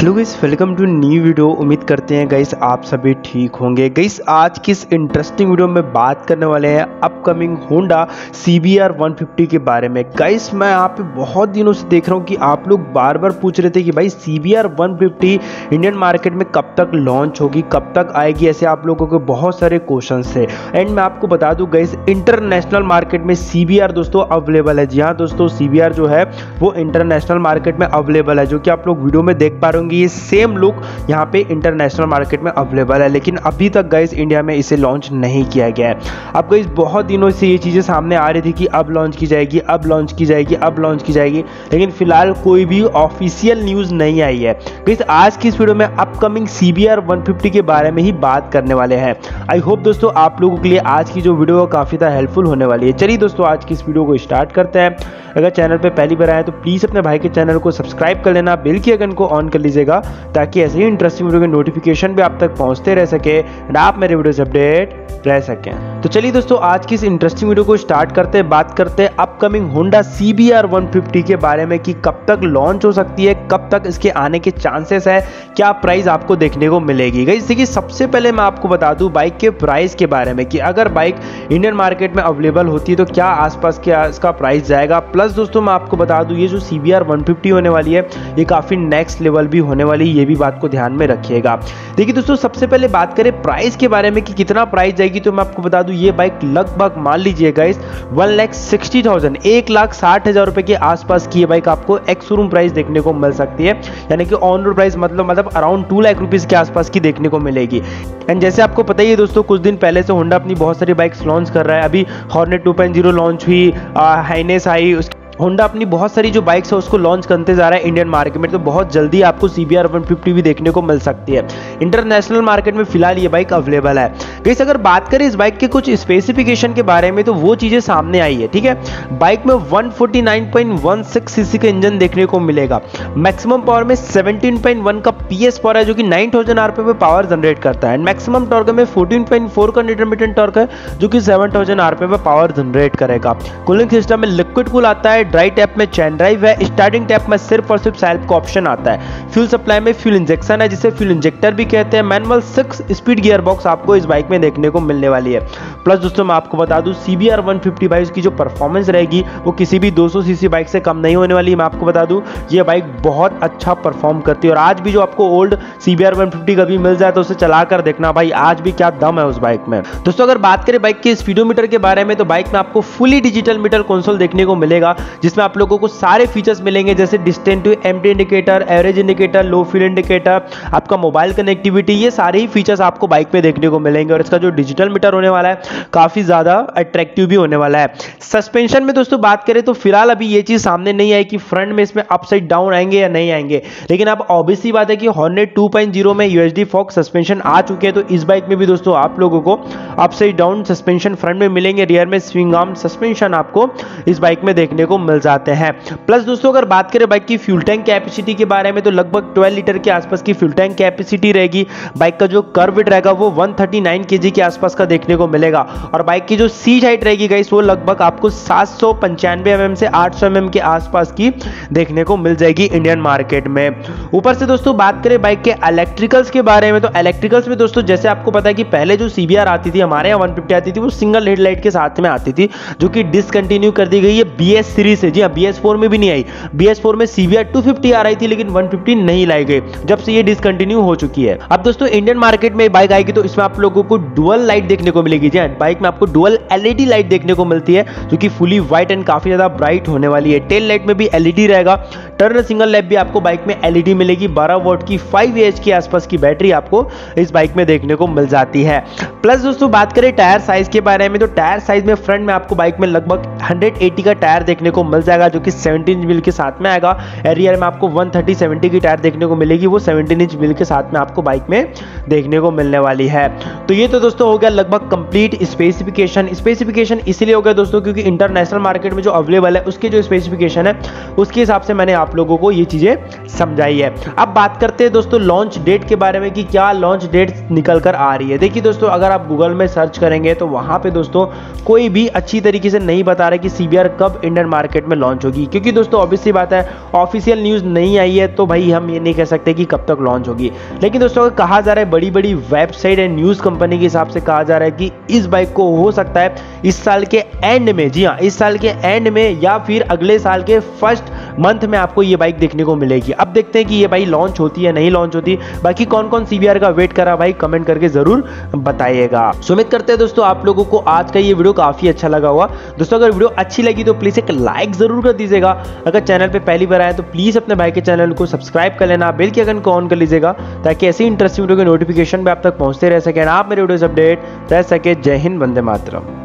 Hello guys welcome to new video उम्मीद करते हैं गाइस आप सभी ठीक होंगे। गाइस आज की इस इंटरेस्टिंग वीडियो में बात करने वाले हैं upcoming Honda C B R one fifty के बारे में। गाइस मैं यहाँ पे बहुत दिनों से देख रहा हूँ कि आप लोग बार बार पूछ रहे थे कि भाई C B R one fifty Indian market में कब तक लॉन्च होगी, कब तक आएगी, ऐसे आप लोगों के बहुत सारे क्वेश्चन थे एंड मैं आपको बता दूँ गाइस इंटरनेशनल मार्केट में सी बी आर दोस्तों अवेलेबल है। जी हाँ दोस्तों सी बी आर जो है, वो इंटरनेशनल मार्केट में अवेलेबल है, जो कि आप लोग वीडियो में देख पा रहे होंगे। ये सेम लुक यहाँ पे इंटरनेशनल मार्केट में अवेलेबल है, लेकिन अभी तक गाइज़ इंडिया में इसे लॉन्च नहीं किया गया है। अब गाइज़ बहुत दिनों से ये चीज़ें सामने आ रही थी कि अब लॉन्च की जाएगी, अब लॉन्च की जाएगी, अब लॉन्च की जाएगी, लेकिन फ़िलहाल कोई भी ऑफिशियल न्यूज़ नहीं आई है। गाइज़ आज की इस वीडियो में अपकमिंग सी बी आर के बारे में ही बात करने वाले हैं। आई होप दोस्तों आप लोगों के लिए आज की जो वीडियो काफ़ी ज़्यादा हेल्पफुल होने वाली है। चलिए दोस्तों आज की इस वीडियो को स्टार्ट करते हैं। अगर चैनल पर पहली बार आए तो प्लीज़ अपने भाई के चैनल को सब्सक्राइब कर लेना। बिल की अगन को ऑन कर लीजिएगा ताकि ऐसे ही इंटरेस्टिंग वीडियो के नोटिफिकेशन भी आप तक पहुँचते रह सके एंड आप मेरे वीडियो से अपडेट रह सकें। तो चलिए दोस्तों, आज की इस इंटरेस्टिंग वीडियो को स्टार्ट करते हैं, बात करते हैं upcoming Honda C B R one fifty के बारे में कि कब तक लॉन्च हो सकती है, कब तक इसके आने के चांसेस है, क्या प्राइस आपको देखने को मिलेगी। गई देखिए, सबसे पहले मैं आपको बता दूँ बाइक के प्राइस के बारे में कि अगर बाइक इंडियन मार्केट में अवेलेबल होती है तो क्या आसपास क्या इसका प्राइस जाएगा। प्लस दोस्तों, मैं आपको बता दूँ, ये जो C B R one fifty होने वाली है, ये काफ़ी नेक्स्ट लेवल भी होने वाली ये भी बात को ध्यान में रखिएगा। देखिए दोस्तों, सबसे पहले बात करें प्राइस के बारे में कि कितना प्राइस जाएगी तो मैं आपको बता दूँ, ये बाइक लगभग मान लीजिएगा इस वन लैख सिक्सटी थाउज़ेंड एक लाख साठ हज़ार रुपए के आसपास की ये बाइक आपको एक्स शोरूम प्राइस देखने को मिल सकती है। यानी कि ऑन रोड प्राइस मतलब मतलब अराउंड टू लाख रुपीज़ के आसपास की देखने को मिलेगी। एंड जैसे आपको पता ही है दोस्तों, कुछ दिन पहले से होंडा अपनी बहुत सारी बाइक्स लॉन्च कर रहा है। अभी हॉर्नेट टू लॉन्च हुई हाइनेस आई, उसके होंडा अपनी बहुत सारी जो बाइक्स है, उसको लॉन्च करते जा रहा है इंडियन मार्केट में तो बहुत जल्दी आपको C B R one fifty भी देखने को मिल सकती है। इंटरनेशनल मार्केट में फ़िलहाल ये बाइक अवेलेबल है। गैस अगर बात करें इस बाइक के कुछ स्पेसिफिकेशन के बारे में तो वो चीज़ें सामने आई है, ठीक है? बाइक में 149.16 सीसी का इंजन देखने को मिलेगा। मैक्सिमम पावर में 17.1 का पीएस पावर है, जो कि 9000 आरपीएम पे पावर जनरेट करता है। एंड मैक्सिमम टॉर्क में 14.4 का मीटर टॉर्क है, जो कि 7000 आरपीएम पे पावर जनरेट करेगा। कूलिंग सिस्टम में लिक्विड कूल आता है ड्राई टैप में चैन ड्राइव है स्टार्टिंग टैप में सिर्फ़ और सिर्फ़ सेल्फ का ऑप्शन आता है। फ्यूल सप्लाई में फ्यूल इंजेक्शन है, जिसे फ्यूल इंजेक्टर भी कहते हैं। Manual six speed gear box आपको इस बाइक में देखने को मिलने वाली है। प्लस दोस्तों, मैं आपको बता दूँ C B R one fifty bike की जो परफॉर्मेंस रहेगी, वो किसी भी 200 सीसी बाइक से कम नहीं होने वाली मैं आपको बता दूँ, ये बाइक बहुत अच्छा परफॉर्म करती है। और आज भी जो आपको old C B R one fifty कभी मिल जाए तो उसे चलाकर देखना भाई, आज भी क्या दम है उस बाइक में। दोस्तों, अगर बात करें बाइक के स्पीडोमीटर के बारे में तो बाइक में आपको फुली डिजिटल मीटर कंसोल देखने को मिलेगा। जिसमें आप लोगों को सारे फीचर्स मिलेंगे, जैसे distance to M indicator average indicator low fuel indicator आपका मोबाइल कनेक्टिविटी ये सारे ही फीचर्स आपको बाइक पे देखने को मिलेंगे और इसका जो डिजिटल मीटर होने वाला है, काफ़ी ज़्यादा अट्रैक्टिव भी होने वाला है। सस्पेंशन में दोस्तों बात करें तो फ़िलहाल अभी ये चीज़ सामने नहीं आई कि फ्रंट में इसमें अप साइड डाउन आएँगे या नहीं आएँगे। लेकिन अब ऑब्वियसली बात है कि हॉर्नेट 2.0 में यूएसडी फॉक सस्पेंशन आ चुके हैं तो इस बाइक में भी दोस्तों आप लोगों को upside down suspension front में मिलेंगे। रियर में स्विंग आर्म सस्पेंशन आपको इस बाइक में देखने को मिल जाते हैं। प्लस दोस्तों, अगर बात करें बाइक की फ्यूल टैंक कैपेसिटी के बारे में तो लगभग 12 लीटर के आसपास की फ्यूल टैंक कैपेसिटी रहेगी। बाइक का जो कर्व रहेगा, वो 139 केजी के आसपास का देखने को मिलेगा। और बाइक की जो सीट हाइट रहेगी गाइस वो लगभग आपको सात सौ mm से 800 mm के आसपास की देखने को मिल जाएगी इंडियन मार्केट में। ऊपर से दोस्तों, बात करें बाइक के इलेक्ट्रिकल्स के बारे में तो इलेक्ट्रिकल्स में दोस्तों, जैसे आपको पता है कि पहले जो सीबीआर आती थी, हमारे यहाँ वन आती थी, वो सिंगल हेडलाइट के साथ में आती थी, जो कि डिसकंटिन्यू कर दी गई है बी सीरीज़ से जी हाँ बी में भी नहीं आई। बी में सीबीआर टू आ रही थी, लेकिन वन नहीं लाई गई, जब से ये डिसकंटिन्यू हो चुकी है। अब दोस्तों इंडियन मार्केट में बाइक आएगी तो इसमें आप लोगों को डुअल लाइट देखने को मिलेगी। जी बाइक में आपको डुअल एलईडी लाइट देखने को मिलती है, जो कि फुली व्हाइट एंड काफ़ी ज़्यादा ब्राइट होने वाली है। टेल लाइट में भी एलईडी रहेगा टर्न सिंगल लैब भी आपको बाइक में एलईडी मिलेगी। 12 वोट की 5 एच के आसपास की बैटरी आपको इस बाइक में देखने को मिल जाती है। प्लस दोस्तों, बात करें टायर साइज़ के बारे में तो टायर साइज़ में फ्रंट में आपको बाइक में लगभग 180 का टायर देखने को मिल जाएगा, जो कि 17 इंच व्हील के साथ में आएगा। एरियर में आपको 130 70 की टायर देखने को मिलेगी, वो 17 इंच व्हील के साथ में आपको बाइक में देखने को मिलने वाली है। तो ये तो दोस्तों हो गया लगभग कंप्लीट स्पेसिफिकेशन स्पेसिफिकेशन इसीलिए हो गया दोस्तों, क्योंकि इंटरनेशनल मार्केट में जो अवेलेबल है, उसके जो स्पेसिफिकेशन है, उसके हिसाब से मैंने आप आप लोगों को ये चीज़ें समझाई है। अब बात करते हैं दोस्तों लॉन्च डेट के बारे में कि क्या लॉन्च डेट निकल कर आ रही है। देखिए दोस्तों, अगर आप गूगल में सर्च करेंगे तो वहाँ पे दोस्तों कोई भी अच्छी तरीके से नहीं बता रहा कि सीबीआर कब इंडियन मार्केट में लॉन्च होगी। क्योंकि दोस्तों ऑब्वियसली बात है ऑफिशियल न्यूज़ नहीं आई है तो भाई हम ये नहीं कह सकते कि कब तक लॉन्च होगी। लेकिन दोस्तों, अगर कहा जा रहा है बड़ी बड़ी वेबसाइट एंड न्यूज़ कंपनी के हिसाब से कहा जा रहा है कि इस बाइक को हो सकता है इस साल के एंड में, जी हाँ इस साल के एंड में या फिर अगले साल के फ़र्स्ट मंथ में आपको ये बाइक देखने को मिलेगी। अब देखते हैं कि ये बाइक लॉन्च होती है नहीं लॉन्च होती। बाकी कौन कौन सीबीआर का वेट करा भाई कमेंट करके ज़रूर बताइएगा। सुमित करते हैं दोस्तों आप लोगों को आज का ये वीडियो काफ़ी अच्छा लगा हुआ दोस्तों, अगर वीडियो अच्छी लगी तो प्लीज़ एक लाइक ज़रूर कर दीजिएगा। अगर चैनल पर पहली बार आए तो प्लीज़ अपने भाई के चैनल को सब्सक्राइब कर लेना। बेल के आइकन को ऑन कर लीजिएगा ताकि ऐसी इंटरेस्टिंग वीडियो के नोटिफिकेशन भी आप तक पहुँचते रह सके। आप मेरे वीडियोस अपडेट रह सके। जय हिंद, वंदे मातरम।